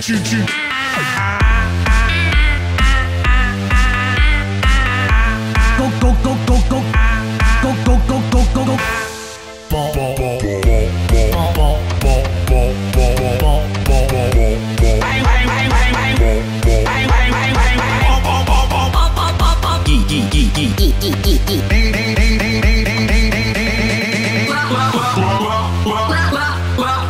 choo choo. Go go go go go go go go go go go. Ball Wah wah wah wah wah wah wah.